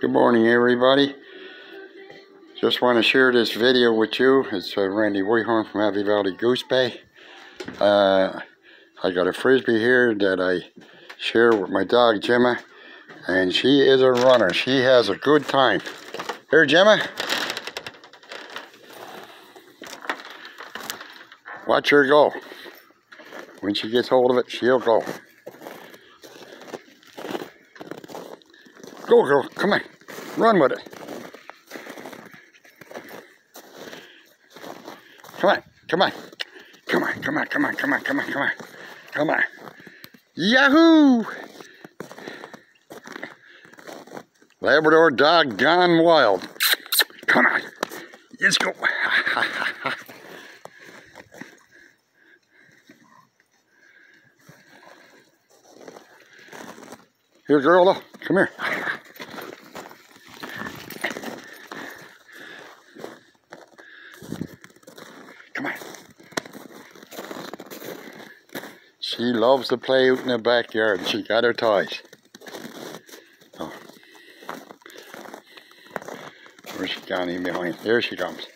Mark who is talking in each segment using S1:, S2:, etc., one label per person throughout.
S1: Good morning everybody. Just want to share this video with you. It's uh, Randy Whitehorne from Happy Valley Goose Bay. Uh, I got a Frisbee here that I share with my dog Gemma. And she is a runner. She has a good time. Here Gemma. Watch her go. When she gets hold of it, she'll go. Go, girl. Come on. Run with it. Come on. Come on. Come on. Come on. Come on. Come on. Come on. Come on. Come on. Yahoo! Labrador dog gone wild. Come on. Let's go. Here, girl, come here. Come on. She loves to play out in the backyard. She got her toys. Oh. Where's she gone in behind? There she comes.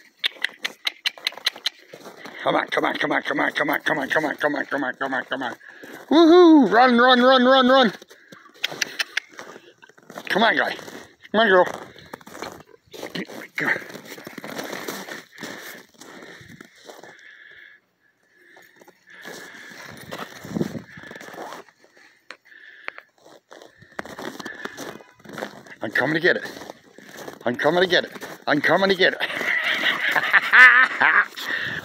S1: Come on, come on, come on, come on, come on, come on, come on, come on, come on, come on, come on. Woohoo! Run, run, run, run, run. Come on, guy. Come on, girl. I'm coming to get it. I'm coming to get it. I'm coming to get it.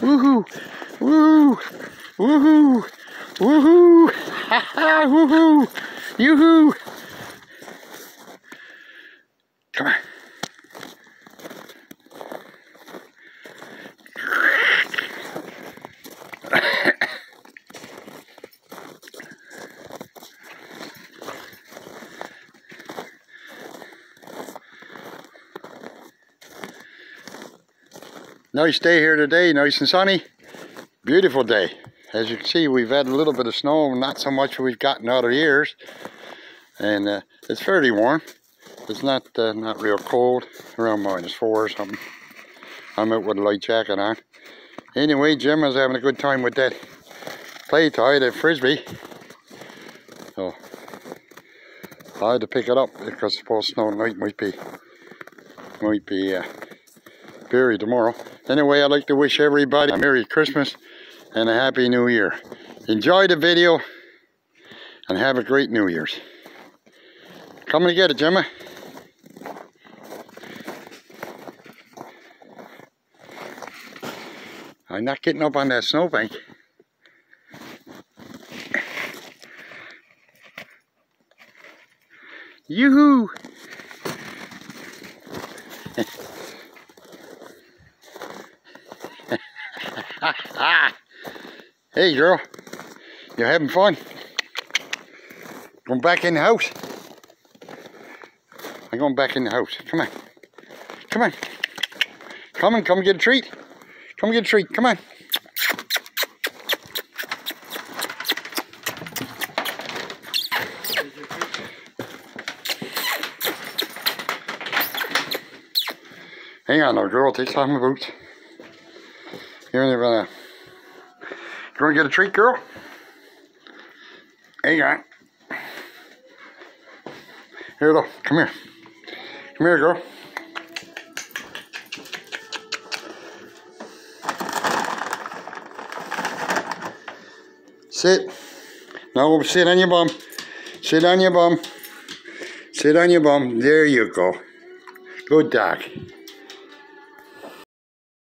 S1: Woohoo! Woo! Woohoo! Woohoo! Woohoo! Yoo-hoo! Nice day here today, nice and sunny. Beautiful day. As you can see, we've had a little bit of snow, not so much we've gotten other years. And uh, it's fairly warm. It's not uh, not real cold, around minus four or something. I'm out with a light jacket on. Anyway, Jim was having a good time with that play tie, that frisbee. So I had to pick it up because supposed snow tonight might be might be uh, buried tomorrow. Anyway, I'd like to wish everybody a Merry Christmas and a Happy New Year. Enjoy the video and have a great New Year's. Come and get it, Gemma. I'm not getting up on that snowbank. Yoo-hoo! hey girl, you having fun? Going back in the house? I'm going back in the house. Come on. Come on. Come and come get a treat. Come get a treat. Come on. Hang on now, girl. Take off my boots. They're gonna. Uh, You wanna get a treat, girl? Hang on. Here, though. Come here. Come here, girl. Sit. Now sit on your bum. Sit on your bum. Sit on your bum. There you go. Good dog.